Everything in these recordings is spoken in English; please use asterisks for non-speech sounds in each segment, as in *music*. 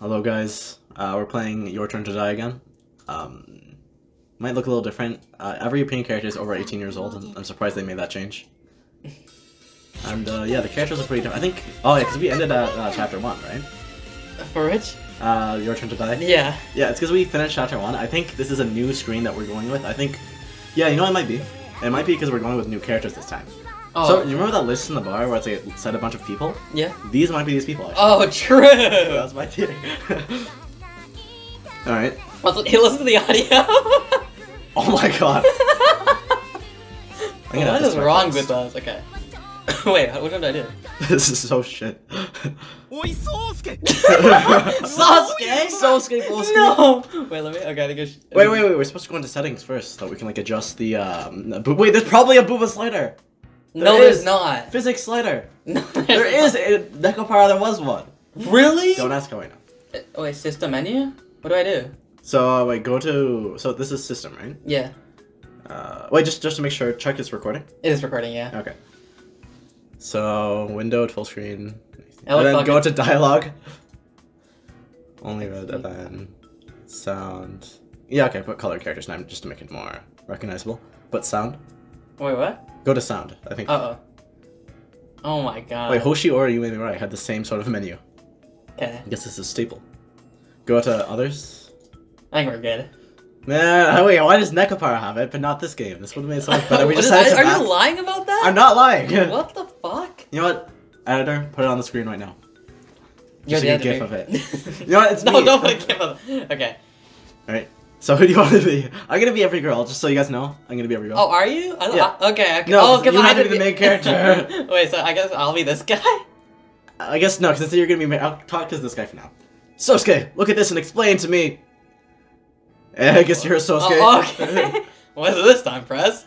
Hello, guys. Uh, we're playing Your Turn to Die again. Um, might look a little different. Uh, every European character is over 18 years old, and I'm surprised they made that change. And uh, yeah, the characters are pretty different. I think. Oh yeah, because we ended at uh, chapter one, right? For which? Uh, Your Turn to Die. Yeah. Yeah, it's because we finished chapter one. I think this is a new screen that we're going with. I think. Yeah, you know what it might be. It might be because we're going with new characters this time. Oh. So you remember that list in the bar where it's like it said a bunch of people? Yeah. These might be these people. Actually. Oh, true. *laughs* So that's my theory. *laughs* All right. He listen to the audio. *laughs* oh my god. I'm what is wrong with us? Okay. *coughs* Wait, What did I do? this is so shit. Oi, Sasuke! Sasuke! Sasuke, Sasuke! No! Wait, let me. Okay, I gotta go. Wait, um, wait, wait. We're supposed to go into settings first, so we can like adjust the. um... Wait, there's probably a booba slider. No, There there's not. Physics slider. *laughs* No, There is. In Nekopara, there was one. Really? Don't ask how I know. Uh, Wait, system menu? What do I do? So uh, wait, go to. So this is system, right? Yeah, Uh, wait, just just to make sure, check it's recording. it is recording. Yeah. Okay. So window full screen, and then go it- to dialogue. Only red, and then sound. Yeah, okay. Put color characters name just to make it more recognizable. But sound. Wait, what? Go to sound. I think. Uh oh. Oh my god. Wait, Hoshi or you made me right. Had the same sort of menu. Okay, I guess this is staple. Go to others. I think we're good. Man, wait. Why does Nekopara have it, but not this game? This would have made so much better. We *laughs* just is- are, to are back- you lying about that? I'm not lying. *laughs* What the fuck? You know what? Editor, put it on the screen right now. You're Just the a gif of it. *laughs* You know what? It's no, me. don't put a gif of it. Okay. Alright. So who *laughs* do you want to be? I'm gonna be every girl, just so you guys know. I'm gonna be every girl. Oh, are you? I, Yeah. I- okay. okay. No, oh, you have to be the main *laughs* character. *laughs* Wait, so I guess I'll be this guy. I guess no, because I said you're gonna be. I'll talk to this guy for now. Sosuke, look at this and explain to me. Eh, I guess you're a Sosuke. Oh, okay. What's it this time, Press?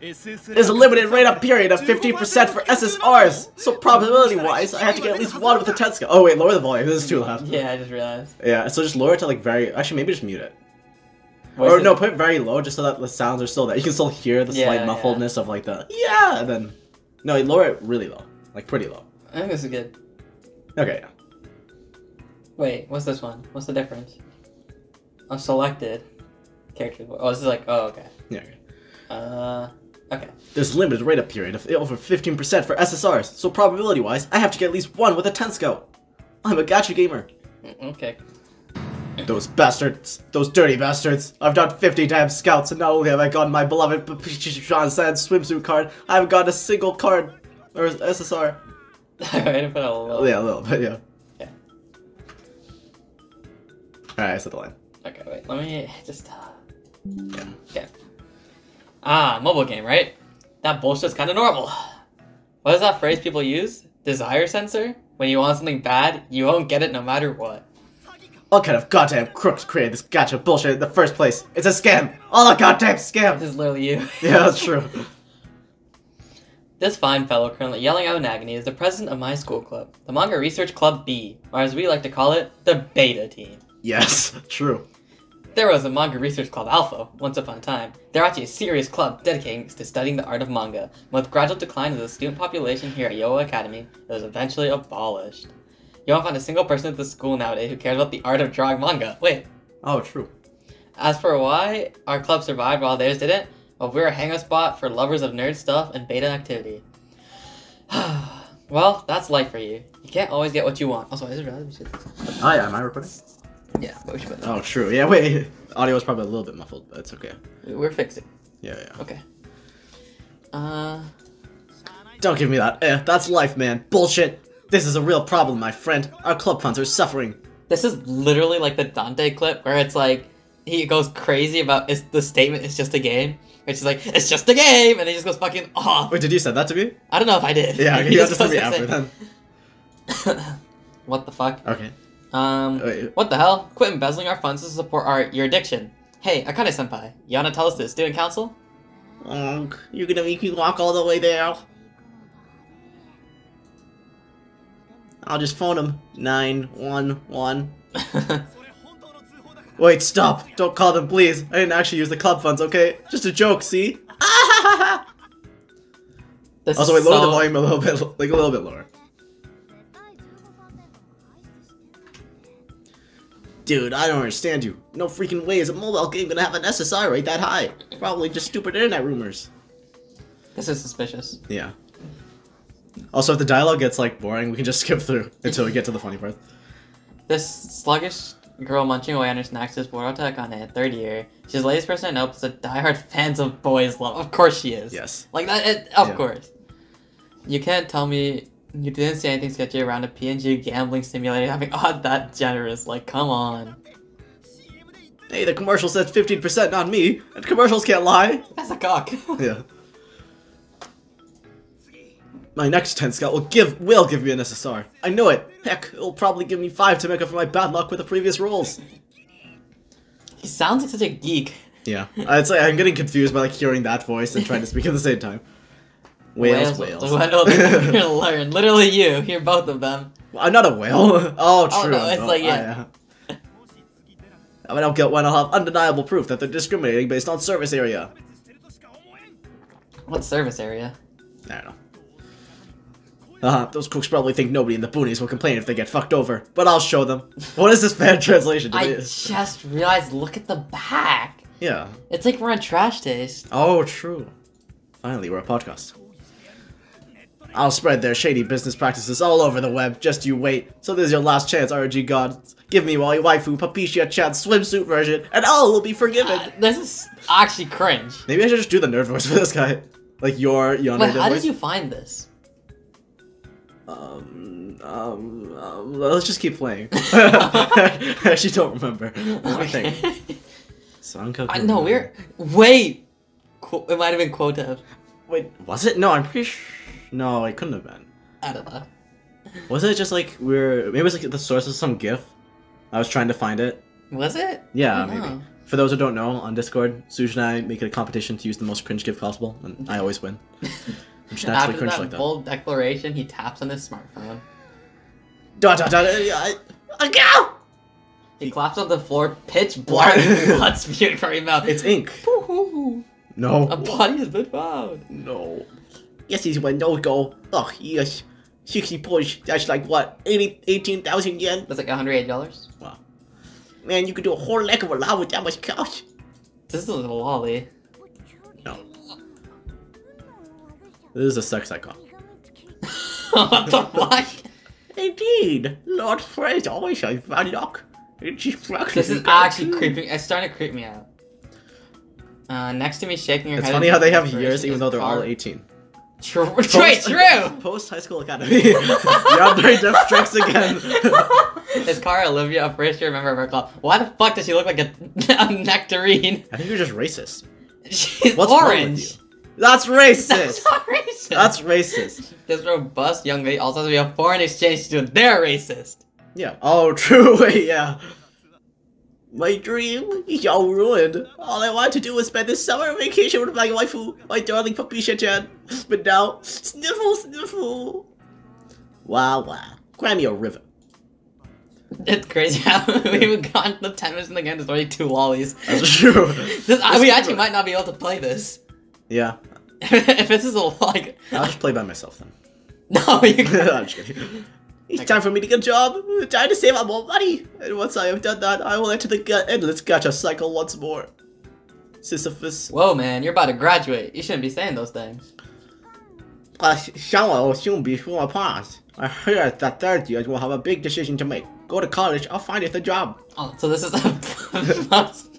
There's a limited rate-up period of 15% for SSRs, so probability-wise, I have to get at least one with the Tetsuka. Oh wait, lower the volume. This is too loud. Yeah, I just realized. Yeah, so just lower it to like very. Actually, maybe just mute it. Or no, put it very low, just so that the sounds are still there. You can still hear the Yeah, slight yeah. muffledness of like the yeah, and then no, you lower it really low, like pretty low. I think this is good. Okay, yeah. Wait, what's this one? What's the difference? I'm selected. Character. Oh, this is like. Oh, okay. Yeah. Okay. Uh. Okay. There's a limited rate-up period of over 15% for SSRs, so probability-wise, I have to get at least one with a Tensko. I'm a gacha gamer. Mm, Okay. Those bastards, those dirty bastards. I've done 50 damn scouts, and not only have I gotten my beloved Jean San swimsuit card, I haven't gotten a single card or SSR. *laughs* I had to put a little. Yeah, a little bit, yeah. Yeah. Alright, I said the line. Okay, wait. Let me just. Uh... Yeah. Okay. Ah, mobile game, right? That bullshit's kind of normal. What is that phrase people use? Desire sensor? When you want something bad, you won't get it no matter what. What kind of goddamn crooks created this gacha bullshit in the first place? It's a scam! All a goddamn scam. This is literally you. *laughs* Yeah, that's true. This fine fellow currently yelling out in agony is the president of my school club, the Manga Research Club B, or as we like to call it, the Beta Team. Yes, *laughs* true. There was a Manga Research Club Alpha once upon a time. They're actually a serious club dedicated to studying the art of manga. With gradual decline of the student population here at Yoa Academy, it was eventually abolished. You won't find a single person at the school nowadays who cares about the art of drawing manga. Wait, Oh, true. as for why our club survived while theirs didn't, well, we're a hangout spot for lovers of nerd stuff and beta activity. *sighs* well, that's life for you. You can't always get what you want. Also, I just realized we should. Oh yeah, am I recording? Yeah, but we should put that. Oh, true. Yeah, wait. *laughs* Audio is probably a little bit muffled, but it's okay. We're fixing. Yeah, yeah. Okay. Uh. Don't give me that. Eh, that's life, man. Bullshit. This is a real problem, my friend. Our club funds are suffering. This is literally like the Dante clip where it's like he goes crazy about it's the statement it's just a game. It's just like it's just a game and he just goes fucking off. Wait, did you say that to me? I don't know if I did. Yeah, He *laughs* you have to send me after insane. *coughs* then. what the fuck? Okay. Um Wait. what the hell? Quit embezzling our funds to support our your addiction. Hey, Akane senpai, you wanna tell us the student council? Oh, you're gonna make me walk all the way there? I'll just phone him. 911. *laughs* Wait, stop. Don't call them, please. I didn't actually use the club funds, okay? Just a joke, see? *laughs* This Also, wait, lower the volume a little bit, *laughs* like a little bit lower. Dude, I don't understand you. No freaking way is a mobile game gonna have an SSR rate that high. Probably just stupid internet rumors. This is suspicious. Yeah. Also, if the dialogue gets like boring, we can just *laughs* skip through until we get to the funny part. This sluggish girl munching away on her snacks is on it, third year. She's the latest person I know, plus a diehard *laughs* fans of boys love. Of course she is. Yes. Like that, it, of Yeah. course. You can't tell me you didn't see anything sketchy around a PNG gambling simulator having *laughs* odd that generous. Like, come on. Hey, the commercial says 15%, not me. And commercials can't lie. That's a cock. Yeah. My next 10 scout will give will give me an SSR. I know it. Heck, it'll probably give me 5 to make up for my bad luck with the previous rolls. *laughs* He sounds like such a geek. Yeah. Uh, I'd say I'm getting confused by like hearing that voice and trying to speak at the same time. *laughs* Whales, whales. whales. Wendell, *laughs* you're gonna learn. Literally you. hear both of them. Well, I'm not a whale. Oh, oh, true. Oh, no, it's oh, like, yeah. I, uh... I mean, I'll get one. I'll have undeniable proof that they're discriminating based on service area. What service area? I don't know. Uh, those cooks probably think nobody in the boonies will complain if they get fucked over, but I'll show them. *laughs* What is this bad translation? I just realized. Look at the back. Yeah. It's like we're on Trash Taste. Oh, true. Finally, we're a podcast. I'll spread their shady business practices all over the web. Just you wait. So this is your last chance, RNG gods. Give me my waifu Papicia Chan swimsuit version, and all will be forgiven. Uh, this is actually cringe. Maybe I should just do the nerd voice for this guy. Like your Yoneda Wait, how voice. did you find this? Um, um, um, let's just keep playing. *laughs* *laughs* I actually don't remember. Let me think. *laughs* Sanka I know we're wait. Qu- It might have been quota. Wait, was it? No, I'm pretty sure. No, it couldn't have been. I don't know. Was it just like we're maybe it was like the source of some GIF? I was trying to find it. Was it? Yeah, maybe. know. For those who don't know, on Discord, Suj and I make it a competition to use the most cringe GIF possible, and I always win. I'm just naturally After that like that. bold declaration, he taps on his smartphone. Da da da da. I, I, go! He claps on the floor, pitch black, *laughs* blood spewing from his mouth. It's ink. No. A body has been found. No. Yes, he's one no go. Oh, yes. 60 points. That's like what? 80, 18,000 yen? That's like $108. Wow. Man, you could do a whole leg of a lot with that much cash. This is a lolly. This is a sex icon. *laughs* what the fuck? Indeed. Lord Fraser always has bad luck. This is actually creeping. It's starting to creep me out. Uh, next to me, shaking her It's head. funny how they have years even though they're all 18. True. Wait, true. Post High School Academy. *laughs* Yandere Death strikes again. *laughs* Is Cara Olivia a first year member of our club? Why the fuck does she look like a, a nectarine? I think you're just racist. She's What's orange. You? That's racist. That's not racist. That's racist. This robust young lady also has to be a foreign exchange student. They're racist. Yeah. Oh, *laughs* true. Yeah. My dream is all ruined. All I want to do is spend this summer vacation with my waifu, my darling Papisha-chan. But now, sniffle, sniffle. Wow, wow. Grab me a river. It's crazy how *laughs* *laughs* we've gotten the 10 minutes in the game. There's already two lollies. That's true. This, I, we actually might not be able to play this. Yeah. *laughs* if this is a like, I'll just play by myself then. *laughs* no, you *laughs* I'm just kidding. It's time for me to get a job. Time to save up more money. And once I have done that, I will enter the gu- endless gacha cycle once more. Sisyphus. Whoa, man, you're about to graduate. You shouldn't be saying those things. Uh, Xiang will soon be full of pass. I heard that third years will have a big decision to make. Go to college, I'll find it a job. Oh, so this is a.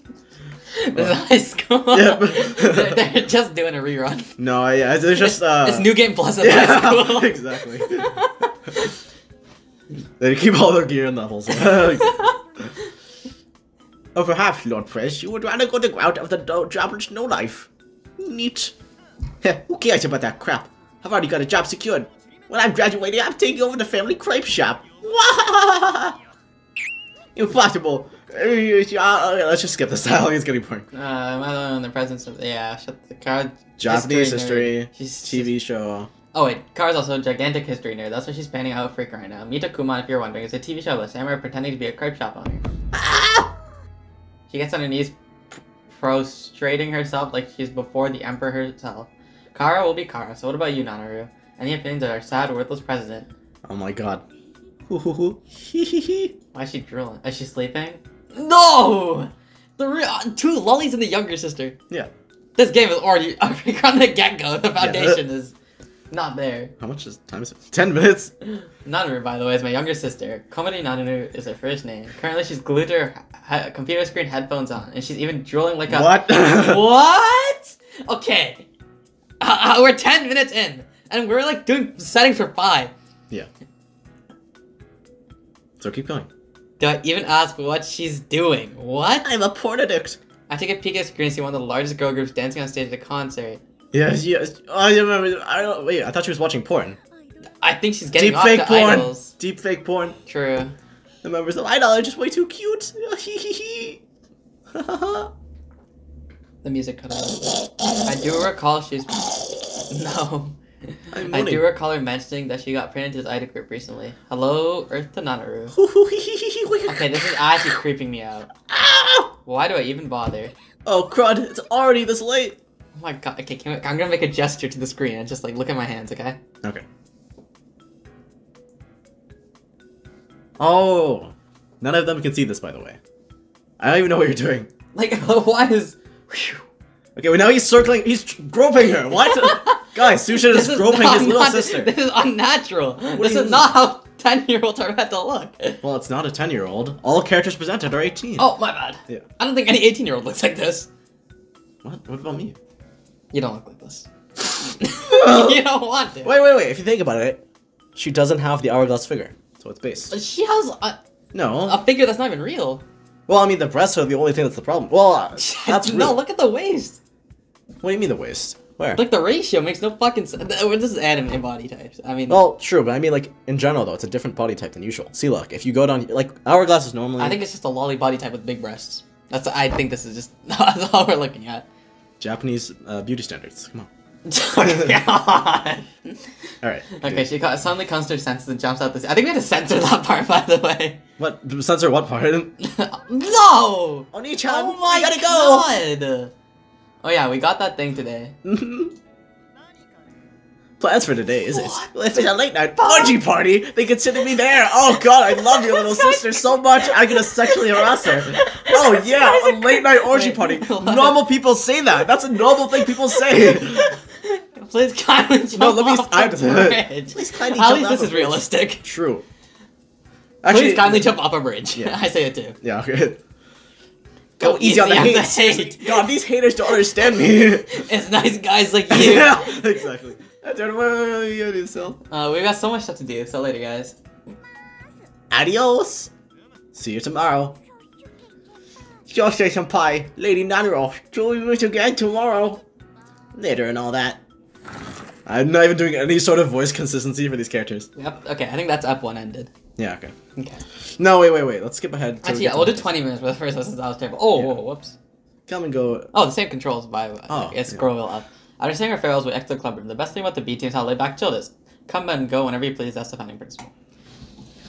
this is high school. *laughs* Yep. they're, they're just doing a rerun. No, yeah, it's just uh. it's New Game Plus of high school. *laughs* exactly. *laughs* they keep all their gear and levels. or perhaps, Lord Press, you would rather go the route of the jobless no life. Neat. Who cares about that crap? I've already got a job secured. When I'm graduating, I'm taking over the family crepe shop. Impossible. Uh, Let's just skip this *laughs* dialogue. It's getting boring. Uh, am I the one in the presence of yeah? Shut the car. Japanese history, She's TV show. Oh wait, Kara's also a gigantic history nerd. That's why she's panning out freak right now. Mita Kuman, if you're wondering, is a TV show about samurai pretending to be a crepe shop owner. Ah! She gets on her knees, prostrating herself like she's before the emperor herself. Kara will be Kara. So what about you, Nanaru? Any opinions of our sad, worthless president? Oh my god. *laughs* Why is she drooling? Is she sleeping? No! The real two lollies and the younger sister. Yeah. This game is already *laughs* from the get go. The foundation is not there. How much is time is it? Ten minutes. *laughs* Nanaru, by the way, is my younger sister. Komori Nanaru is her first name. Currently, she's glued to her computer screen headphones on, and she's even drooling like a. What? what? Okay. Uh, uh, we're 10 minutes in, and we're like doing settings for 5. So keep going. Do I even ask what she's doing? What? I'm a porn addict. I take a peek at the screen and see one of the largest girl groups dancing on stage at a concert. Yes, yes. Oh, I remember. I don't. Wait, I thought she was watching porn. I think she's getting Deep off fake to porn. idols. Deep fake porn. True. The members of Idol are just way too cute. Hee hee hee. The music cut out. I do recall she's. *laughs* No. I do recall her mentioning that she got put into this idol group recently. Hello, Earth to Nanaru. *laughs* Okay, this is *laughs* actually creeping me out. Why do I even bother? Oh crud! It's already this late. Oh my god. Okay, we, I'm gonna make a gesture to the screen and just like look at my hands, okay? Okay. Oh, none of them can see this, by the way. I don't even know what you're doing. Like, *laughs* why is. Whew. Okay, well now he's circling. He's groping her. What? *laughs* Guys, Susha is This groping his little sister. This is unnatural. do This is mean? not how 10 year olds are meant to look. Well, it's not a ten-year-old. All characters presented are eighteen. Oh, my bad. Yeah. I don't think any 18 year old looks like this. What? What about me? You don't look like this. *laughs* you don't want to. Wait, wait, wait. If you think about it, she doesn't have the hourglass figure, so it's based. She has a, No. a figure that's not even real. Well, I mean, the breasts are the only thing that's the problem. Well, uh, *laughs* that's no, real. look at the waist. What do you mean the waist? Where? Like the ratio makes no fucking sense. This is anime body types. I mean, Well, true, but I mean, like in general, though, it's a different body type than usual. See, look, if you go down, like hourglass is normally I think it's just a lolly body type with big breasts. That's. I think this is just *laughs* that's all we're looking at. Japanese uh, beauty standards. Come on. God. *laughs* *laughs* All right. Okay, she ca- suddenly comes to her senses and jumps out this. I think we had to censor that part, by the way. What censor? What part? no! Oni-chan, Oh my we gotta go. god! Oh yeah, we got that thing today. Mm-hmm. Plans for today is it? What if it's a late night orgy party, they consider me there. Oh god, I love your little *laughs* sister so much. I'm gonna sexually harass her. *laughs* Oh yeah, a late night orgy party. Normal people say that. That's a normal thing people say. *laughs* Please kindly jump No, let me- off I- the bridge. Please kindly At least this is realistic. True. Actually, Please kindly jump off a bridge. Yeah. I say it too. Yeah. Okay. Go Go easy on the easy on hate. the hate. God, these haters don't understand me. *laughs* It's nice guys like you. *laughs* yeah, exactly. I don't know what you do, so. Uh, we got so much stuff to do. So later, guys. Adios. See you tomorrow. Yoshie Senpai, Lady Nanaru, join us again tomorrow. Later and all that. I'm not even doing any sort of voice consistency for these characters. Yep. Okay, I think that's up one ended. Yeah, okay. Okay. No, wait, wait, wait. Let's skip ahead. we Actually, get yeah, we'll do 20 minutes for the first listen. That was terrible. Oh, Yeah. whoa, whoops. Come and go. Oh, the same controls by Oh, it's yeah. scroll wheel up. After saying our farewells, we exit the club room. The best thing about the B team is how laid back chill it is. Come and go whenever you please. That's the founding principle.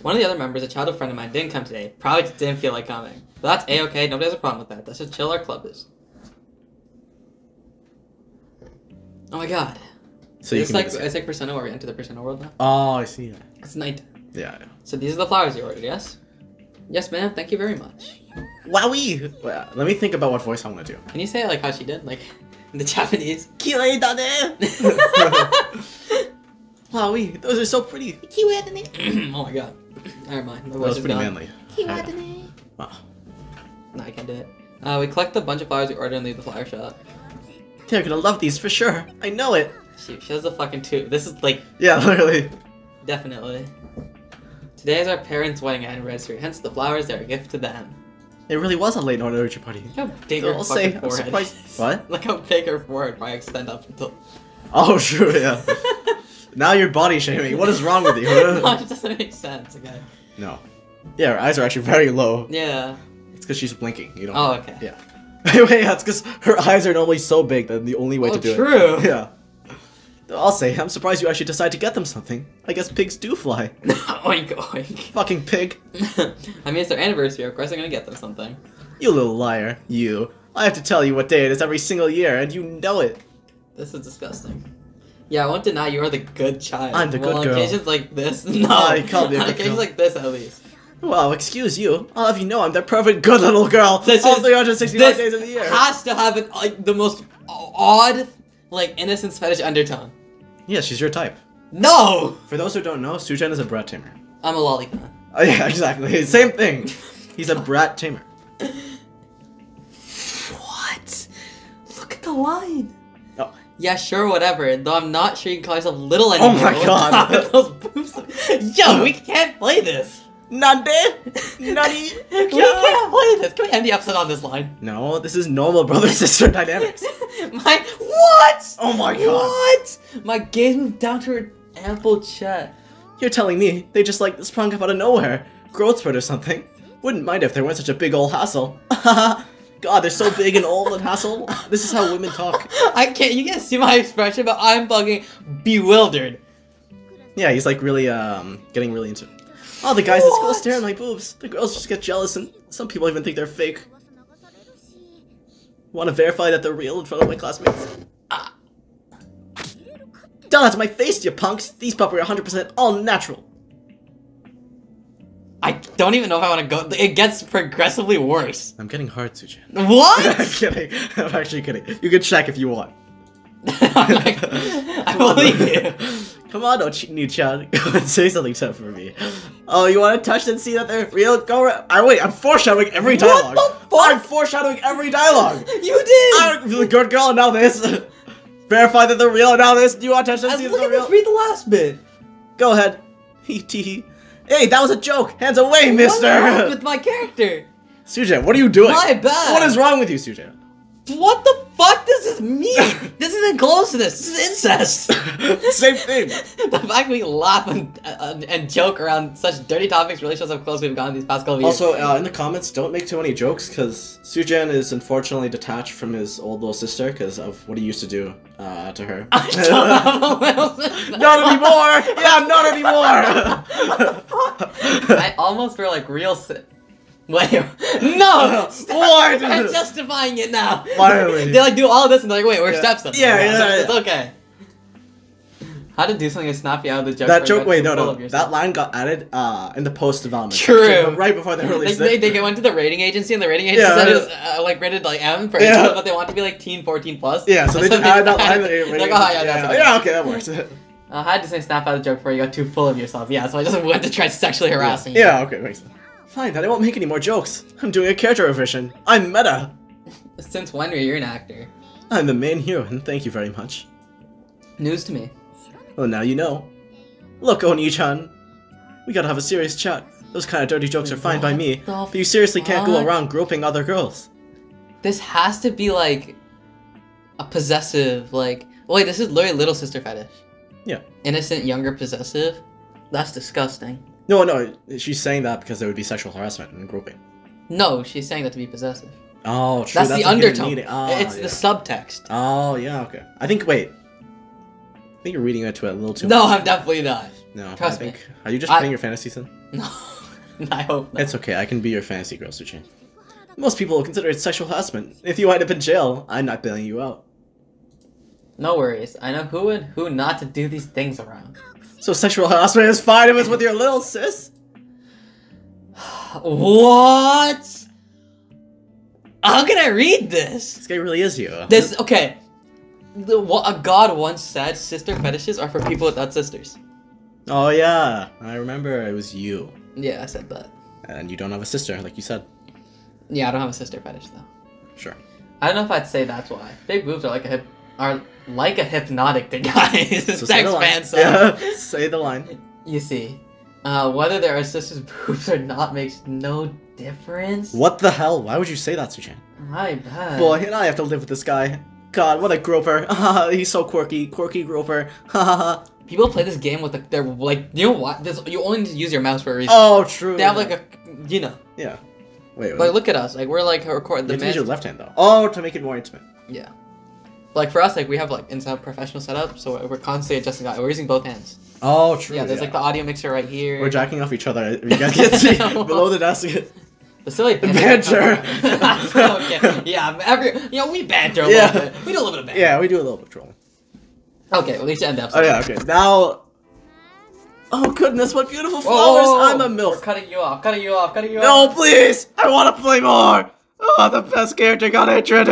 One of the other members, a childhood friend of mine, didn't come today. Probably didn't feel like coming. But that's a okay. Nobody has a problem with that. That's just chill our club is. Oh my god. So you it's like make this- it's like Persona where we enter the Persona world now. Oh, I see. It's night. Yeah. So these are the flowers you ordered, yes? Yes, ma'am. Thank you very much. Wowie! Well, let me think about what voice I want to do. Can you say it like how she did, like in the Japanese? Kirei da ne! Wowie, those are so pretty. *clears throat* oh my god. Never mind. My That voice was is pretty gone. manly. Wow. No, I can't do it. Uh, we collect a bunch of flowers we ordered and leave the flower shop. They're gonna love these for sure. I know it. She, she has a fucking two. This is like Yeah, *laughs* literally. definitely. Today is our parents' wedding anniversary. Hence the flowers are a gift to them. It really was a late night orgy party. Look how big I'll say, forehead surprised- is. What? *laughs* Look how big her forehead might extend up until. *laughs* Oh, sure, yeah. now you're body shaming. What is wrong with you? no, it doesn't make sense. Okay. no. Yeah, her eyes are actually very low. Yeah. It's because she's blinking. You know. Oh, okay. Yeah. Wait, yeah, it's because her eyes are normally so big that the only way Oh, to do true. it. Yeah. I'll say, I'm surprised you actually decided to get them something. I guess pigs do fly. *laughs* oink oink. Fucking pig. *laughs* I mean, it's their anniversary. Of course, I'm gonna get them something. You little liar. You. I have to tell you what day it is every single year, and you know it. This is disgusting. Yeah, I won't deny you are the good child. I'm the well, good on girl. occasions like this, *laughs* no. Ah, you called me a on occasions girl. like this, at least. Well, excuse you. I'll have you know I'm the perfect good little girl. This all is- 365 this days of the year. has to have an, like the most odd, like innocence fetish undertone. yeah, she's your type. No, For those who don't know, Sujan is a brat tamer. I'm a lollipop. Oh yeah, *laughs* exactly. Same thing. He's a *laughs* brat tamer. What? Look at the line. Oh. Yeah, sure, whatever. Though I'm not sure you can call yourself little anymore. Oh my *laughs* God. Those boobs. Yo, we can't play this. Nande? Nutty? We can't play this. Can we end the episode on this line? No, this is normal brother *laughs* sister dynamics. *laughs* my what? Oh my god. What? My gaze moved down to her ample chest. You're telling me they just like sprung up out of nowhere? Growth spurt or something? Wouldn't mind if they weren't such a big old hassle. *laughs* God, they're so big and old and hassle. This is how women talk. I can't. You can't see my expression, but I'm fucking bewildered. Yeah, he's like really um getting really into. Oh, the guys at school What? stare at my boobs. The girls just get jealous, and some people even think they're fake. Want to verify that they're real in front of my classmates? Ah. Tell that to my face, you punks! These puppies are 100% all natural. I don't even know if I want to go. It gets progressively worse. I'm getting hard, Sujan. What? *laughs* I'm kidding. I'm actually kidding. You can check if you want. *laughs* I'm like, I believe you. *laughs* Come on, New-chan. *laughs* Go and say something tough for me. Oh, you want to touch and see that they're real? Go. Re- I wait. I'm foreshadowing every What dialogue. the fuck? I'm foreshadowing every dialogue. *laughs* You did. I'm the good girl. Now this. *laughs* Verify that they're real. Now this. Do you want to touch and I, see that they're real? Read the last bit. Go ahead. Hee. Hey, that was a joke. Hands away, Mister. What's with my character? Sujan, what are you doing? My bad. What is wrong with you, Sujan? What the fuck does this mean? *laughs* this isn't close to this. This is incest. *laughs* Same thing. *laughs* the fact we laugh and, uh, and joke around such dirty topics really shows how close we've gone these past couple of years. Also, uh, in the comments, don't make too many jokes because Sujan is unfortunately detached from his old little sister because of what he used to do uh, to her. Don't have a not anymore. Yeah, not anymore. I almost feel like real. Si- Wait, no! *laughs* Stop. I'm justifying it now. Finally. *laughs* They like do all this and they're like, wait, we're Yeah. stepsons. Yeah, yeah, yeah. It's okay. How to do something to snap you out of the joke? that joke. Wait, no, no. That line got added uh, in the post development. True. section, Right before they They, released they, it. they went to the rating agency and the rating agency Yeah, said it was uh, like rated like M for Yeah. yeah. but they want to be like teen 14 plus. Yeah, so they just added that line. added- like, oh yeah, yeah, okay. yeah, okay, that works. *laughs* Uh, I had to say snap out of the joke before you got too full of yourself. Yeah, so I just went to try sexually harassing you. Yeah, okay, makes sense. Fine, then I won't make any more jokes. I'm doing a character revision. I'm meta. *laughs* Since when were you an actor? I'm the main hero, and thank you very much. News to me. Well, now you know. Look, Oni-chan. We gotta have a serious chat. Those kind of dirty jokes are fine by me, but you seriously can't go around groping other girls. This has to be like a possessive, like. Wait, this is literally little sister fetish. Yeah. Innocent, younger, possessive. That's disgusting. No, no, she's saying that because there would be sexual harassment and groping. No, she's saying that to be possessive. Oh, true. That's, the undertone. Ah, it's yeah. the subtext. Oh, yeah, okay. I think, wait. I think you're reading into it a little too No, much. I'm definitely not. No, trust I me. think. Are you just I- playing your fantasy then? *laughs* No, *laughs* I hope not. It's okay, I can be your fantasy girl, Suchin. Most people will consider it sexual harassment. If you wind up in jail, I'm not bailing you out. No worries. I know who and who not to do these things around. So sexual harassment is fine if it's with your little sis? *sighs* What? How can I read this? This guy really is you. This okay. The, what a god once said: sister fetishes are for people without sisters. Oh yeah, I remember it was you. Yeah, I said that. And you don't have a sister, like you said. Yeah, I don't have a sister fetish though. Sure. I don't know if I'd say that's why. Big boobs are like a hip are like a hypnotic to *laughs* guys. So say Sex the line. fans. so- Yeah, *laughs* say the line. You see, uh, whether there are sisters' *laughs* boobs or not makes no difference. What the hell? Why would you say that, Suchan? My bad. Boy, and I have to live with this guy. God, what a groper. He's so quirky. Quirky groper. People play this game with like, their like you know what? This you only need to use your mouse for a reason. oh, true. they have like a you know. Yeah. Wait, wait. Like look at us. Like we're like record you the have to use your left hand, though. Oh, to make it more intimate. Yeah. Like for us, like we have like inside professional setup, so we're constantly adjusting. We're using both hands. Oh, true. yeah, there's like the audio mixer right here. We're jacking off each other. You guys can *laughs* see below the desk. the silly Banter. *laughs* okay. Yeah, every you know we banter a Yeah. little bit. We do a little bit of banter. Yeah, we do a little bit of trolling. Okay, well, we should end episode. Oh yeah, okay. Now Oh goodness, what beautiful flowers! whoa, I'm a We're cutting you off, cutting you off, cutting you No, off. please! I want to play more! Oh, the best character got introduced!